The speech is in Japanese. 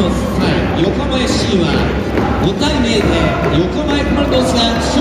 横浜 C は5対0で横前 F・ マルドスが勝